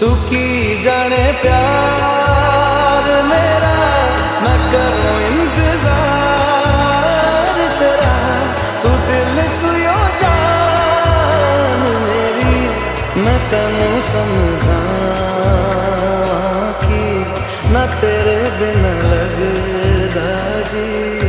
तू की जाने प्यार मेरा न करो इंतज़ार तेरा। तू दिल तू यो जान मेरी, मैं तनु समझा की न तेरे बिना लगदा जी।